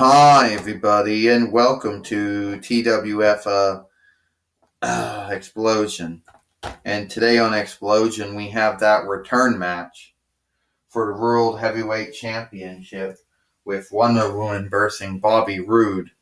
Hi, everybody, and welcome to TWF uh, uh, Xplosion. And today on Xplosion, we have that return match for the World Heavyweight Championship with Wonder Woman versus Bobby Roode.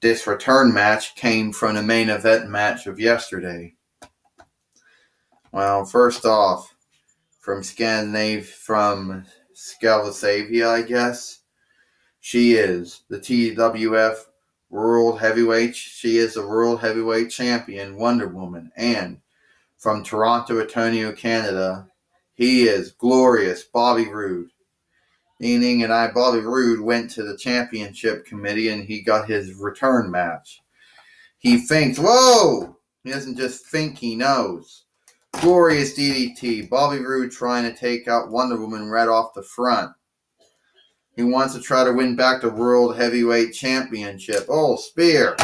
This return match came from the main event match of yesterday. Well, first off, from Scandinavia, from Scandinavia, I guess. She is the TWF World Heavyweight. She is the World Heavyweight Champion, Wonder Woman. And from Toronto, Ontario, Canada, he is glorious Bobby Roode. Meaning, and I, Bobby Roode, went to the championship committee and he got his return match. He thinks, whoa! He doesn't just think, he knows. Glorious DDT. Bobby Roode trying to take out Wonder Woman right off the front. He wants to try to win back the World Heavyweight Championship. Oh, spear.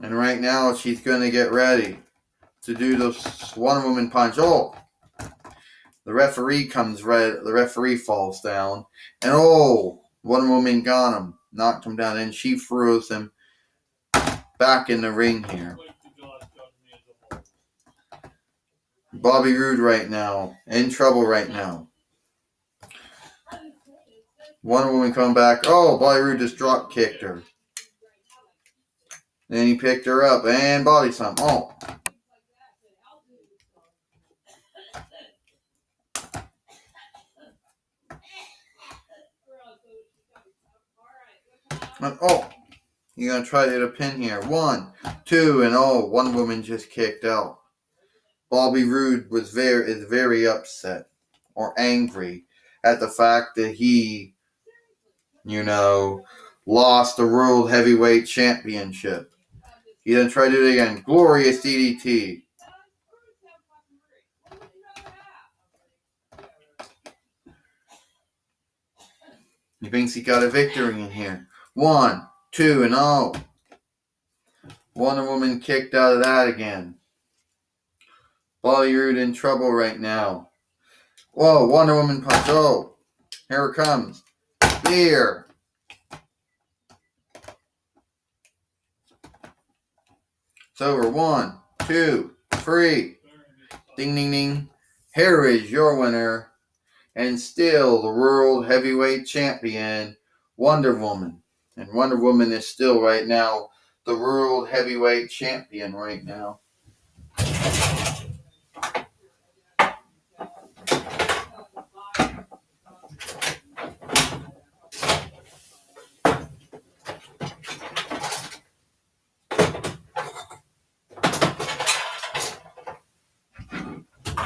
And right now, she's going to get ready to do the Wonder Woman punch. Oh, the referee comes red. The referee falls down, and oh, Wonder Woman got him, knocked him down, and she throws him back in the ring here. Bobby Roode right now, in trouble right now. Wonder Woman come back. Oh, Bobby Roode just drop kicked her. Then he picked her up and body slam. Oh. Oh, you're gonna try to hit a pin here. One, two, and oh, one woman just kicked out. Bobby Roode was very is very upset or angry at the fact that he, you know, lost the World Heavyweight Championship. He then tried it again. Glorious DDT. He thinks he got a victory in here. One, two, and oh. Wonder Woman kicked out of that again. Bobby Roode in trouble right now. Whoa, Wonder Woman punch. Oh, here it comes. Beer. It's over. One, two, three. Ding, ding, ding. Here is your winner, and still the World Heavyweight Champion, Wonder Woman. And Wonder Woman is still right now the World Heavyweight Champion right now.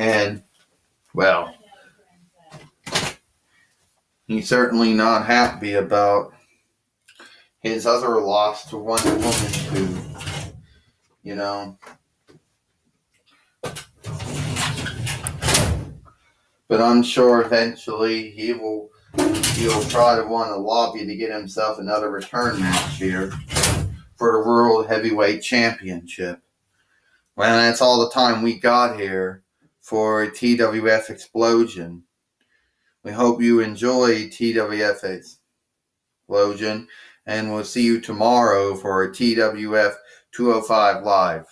And, well, he's certainly not happy about his other loss to Wonder Woman, who, you know, but I'm sure eventually he will he'll try to want to lobby to get himself another return match here for the World Heavyweight Championship. Well, that's all the time we got here for TWF Xplosion. We hope you enjoy TWF Xplosion, and we'll see you tomorrow for TWF 205 Live.